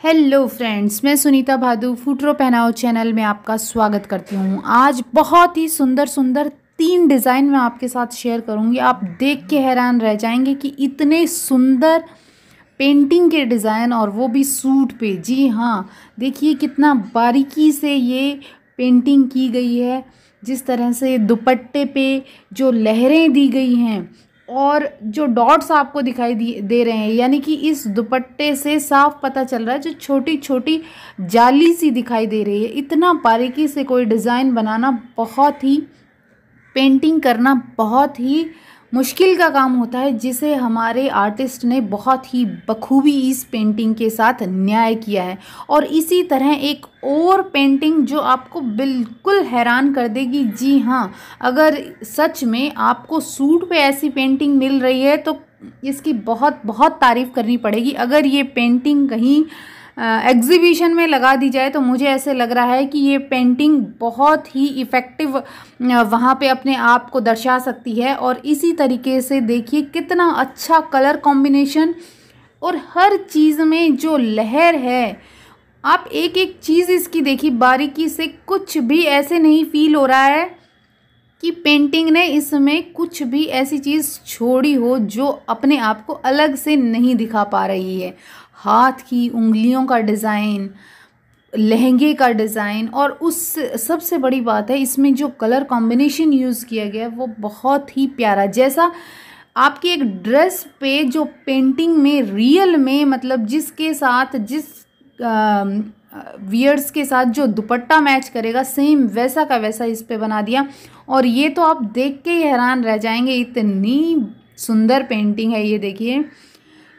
Hello friends मैं सुनीता भादु फूटरो पहनाओ channel में आपका स्वागत करती हूँ। आज बहुत ही सुंदर सुंदर तीन डिज़ाइन मैं आपके साथ शेयर करूँगी। आप देख के हैरान रह जाएँगे कि इतने सुंदर पेंटिंग के डिज़ाइन और वो भी सूट पे। जी हाँ देखिए कितना बारीकी से ये पेंटिंग की गई है। जिस तरह से दुपट्टे पे जो लहरें दी गई हैं और जो डॉट्स आपको दिखाई दे रहे हैं, यानी कि इस दुपट्टे से साफ़ पता चल रहा है, जो छोटी छोटी जाली सी दिखाई दे रही है। इतना बारीकी से कोई डिज़ाइन बनाना बहुत ही, पेंटिंग करना बहुत ही मुश्किल का काम होता है, जिसे हमारे आर्टिस्ट ने बहुत ही बखूबी इस पेंटिंग के साथ न्याय किया है। और इसी तरह एक और पेंटिंग जो आपको बिल्कुल हैरान कर देगी, जी हाँ अगर सच में आपको सूट पे ऐसी पेंटिंग मिल रही है तो इसकी बहुत बहुत तारीफ़ करनी पड़ेगी। अगर ये पेंटिंग कहीं एग्ज़िबिशन में लगा दी जाए तो मुझे ऐसे लग रहा है कि ये पेंटिंग बहुत ही इफ़ेक्टिव वहाँ पे अपने आप को दर्शा सकती है। और इसी तरीके से देखिए कितना अच्छा कलर कॉम्बिनेशन और हर चीज़ में जो लहर है, आप एक एक चीज़ इसकी देखिए, बारीकी से कुछ भी ऐसे नहीं फील हो रहा है कि पेंटिंग ने इसमें कुछ भी ऐसी चीज़ छोड़ी हो जो अपने आप को अलग से नहीं दिखा पा रही है। हाथ की, उंगलियों का डिज़ाइन, लहंगे का डिज़ाइन और उस सबसे बड़ी बात है, इसमें जो कलर कॉम्बिनेशन यूज़ किया गया है, वो बहुत ही प्यारा जैसा आपकी एक ड्रेस पे जो पेंटिंग में, रियल में मतलब जिसके साथ, जिस वियर्स के साथ जो दुपट्टा मैच करेगा, सेम वैसा का वैसा इस पे बना दिया। और ये तो आप देख के ही हैरान रह जाएँगे, इतनी सुंदर पेंटिंग है ये, देखिए।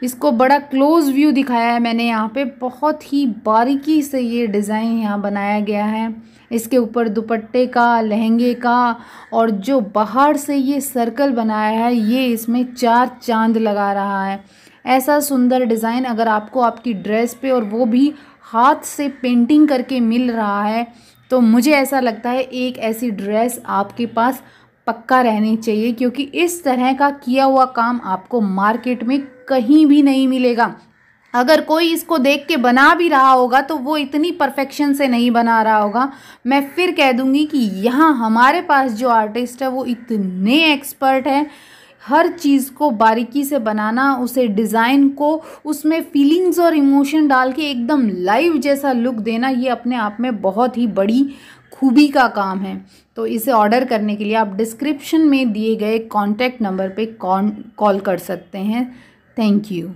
इसको बड़ा क्लोज व्यू दिखाया है मैंने यहाँ पे। बहुत ही बारीकी से ये डिज़ाइन यहाँ बनाया गया है। इसके ऊपर दुपट्टे का, लहंगे का और जो बाहर से ये सर्कल बनाया है, ये इसमें चार चाँद लगा रहा है। ऐसा सुंदर डिज़ाइन अगर आपको आपकी ड्रेस पे और वो भी हाथ से पेंटिंग करके मिल रहा है तो मुझे ऐसा लगता है एक ऐसी ड्रेस आपके पास पक्का रहनी चाहिए, क्योंकि इस तरह का किया हुआ काम आपको मार्केट में कहीं भी नहीं मिलेगा। अगर कोई इसको देख के बना भी रहा होगा तो वो इतनी परफेक्शन से नहीं बना रहा होगा। मैं फिर कह दूँगी कि यहाँ हमारे पास जो आर्टिस्ट है, वो इतने एक्सपर्ट हैं हर चीज़ को बारीकी से बनाना, उसे डिज़ाइन को, उसमें फीलिंग्स और इमोशन डाल के एकदम लाइव जैसा लुक देना, ये अपने आप में बहुत ही बड़ी खूबी का काम है। तो इसे ऑर्डर करने के लिए आप डिस्क्रिप्शन में दिए गए कॉन्टैक्ट नंबर पे कॉल कर सकते हैं। Thank you.